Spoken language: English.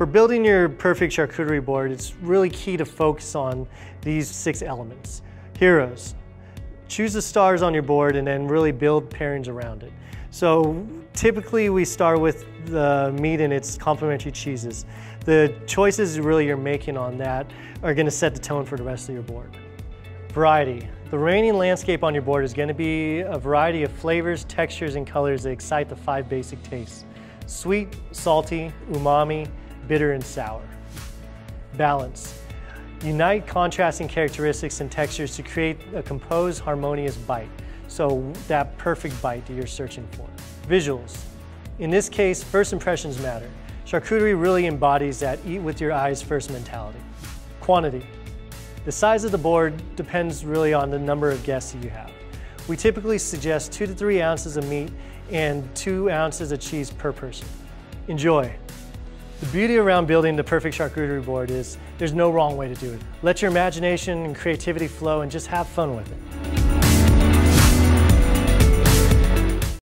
For building your perfect charcuterie board, it's really key to focus on these six elements. Heroes. Choose the stars on your board and then really build pairings around it. So typically we start with the meat and its complementary cheeses. The choices really you're making on that are gonna set the tone for the rest of your board. Variety. The reigning landscape on your board is gonna be a variety of flavors, textures, and colors that excite the five basic tastes. Sweet, salty, umami, bitter, and sour. Balance. Unite contrasting characteristics and textures to create a composed, harmonious bite. So that perfect bite that you're searching for. Visuals. In this case, first impressions matter. Charcuterie really embodies that eat with your eyes first mentality. Quantity. The size of the board depends really on the number of guests that you have. We typically suggest two to three ounces of meat and two ounces of cheese per person. Enjoy. The beauty around building the perfect charcuterie board is there's no wrong way to do it. Let your imagination and creativity flow and just have fun with it.